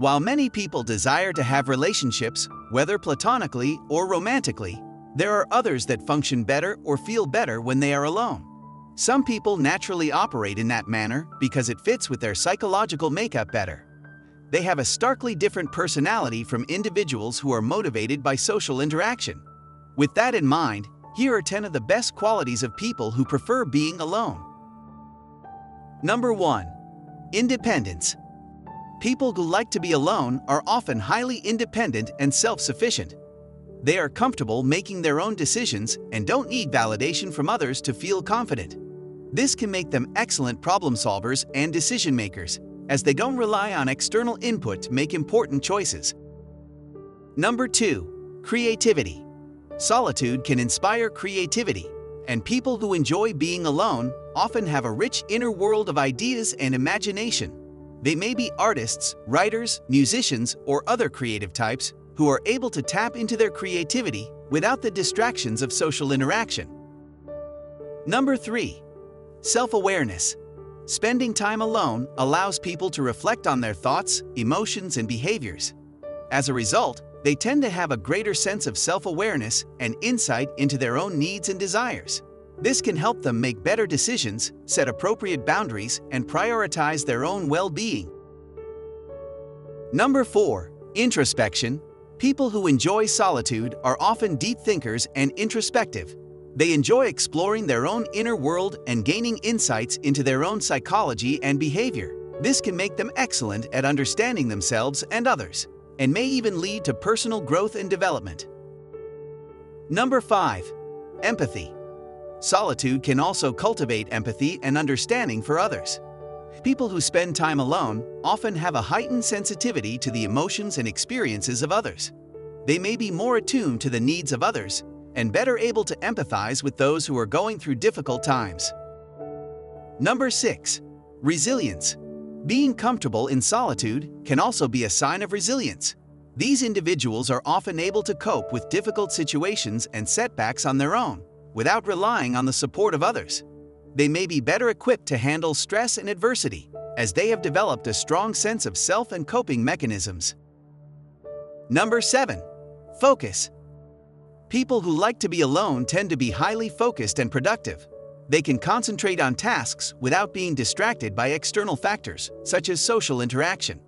While many people desire to have relationships, whether platonically or romantically, there are others that function better or feel better when they are alone. Some people naturally operate in that manner because it fits with their psychological makeup better. They have a starkly different personality from individuals who are motivated by social interaction. With that in mind, here are 10 of the best qualities of people who prefer being alone. Number 1. Independence. People who like to be alone are often highly independent and self-sufficient. They are comfortable making their own decisions and don't need validation from others to feel confident. This can make them excellent problem solvers and decision makers, as they don't rely on external input to make important choices. Number 2. Creativity. Solitude can inspire creativity, and people who enjoy being alone often have a rich inner world of ideas and imagination. They may be artists, writers, musicians, or other creative types who are able to tap into their creativity without the distractions of social interaction. Number 3. Self-awareness. Spending time alone allows people to reflect on their thoughts, emotions, and behaviors. As a result, they tend to have a greater sense of self-awareness and insight into their own needs and desires. This can help them make better decisions, set appropriate boundaries, and prioritize their own well-being. Number 4. Introspection. People who enjoy solitude are often deep thinkers and introspective. They enjoy exploring their own inner world and gaining insights into their own psychology and behavior. This can make them excellent at understanding themselves and others and may even lead to personal growth and development. Number 5. Empathy. Solitude can also cultivate empathy and understanding for others. People who spend time alone often have a heightened sensitivity to the emotions and experiences of others. They may be more attuned to the needs of others and better able to empathize with those who are going through difficult times. Number 6. Resilience. Being comfortable in solitude can also be a sign of resilience. These individuals are often able to cope with difficult situations and setbacks on their own, without relying on the support of others. They may be better equipped to handle stress and adversity, as they have developed a strong sense of self and coping mechanisms. Number 7. Focus. People who like to be alone tend to be highly focused and productive. They can concentrate on tasks without being distracted by external factors, such as social interaction.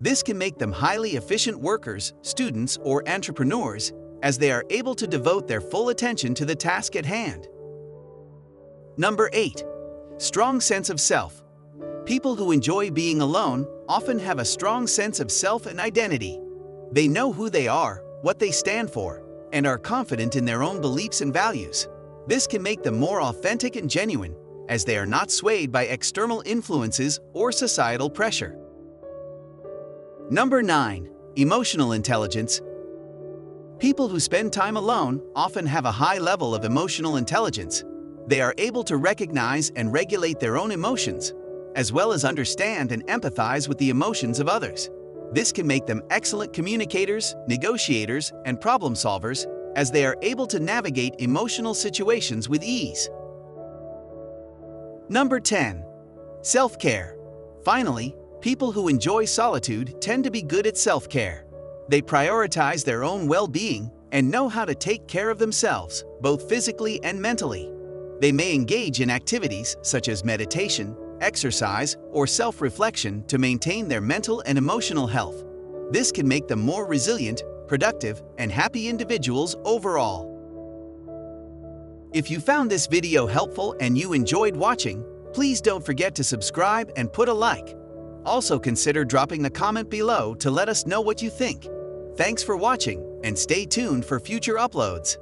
This can make them highly efficient workers, students, or entrepreneurs, as they are able to devote their full attention to the task at hand. Number 8. Strong sense of self. People who enjoy being alone often have a strong sense of self and identity. They know who they are, what they stand for, and are confident in their own beliefs and values. This can make them more authentic and genuine, as they are not swayed by external influences or societal pressure. Number 9. Emotional intelligence. People who spend time alone often have a high level of emotional intelligence. They are able to recognize and regulate their own emotions, as well as understand and empathize with the emotions of others. This can make them excellent communicators, negotiators, and problem solvers as they are able to navigate emotional situations with ease. Number 10. Self-care. Finally, people who enjoy solitude tend to be good at self-care. They prioritize their own well-being and know how to take care of themselves, both physically and mentally. They may engage in activities such as meditation, exercise, or self-reflection to maintain their mental and emotional health. This can make them more resilient productive, and happy individuals overall. If you found this video helpful and you enjoyed watching, please don't forget to subscribe and put a like. Also consider dropping a comment below to let us know what you think. Thanks for watching and stay tuned for future uploads.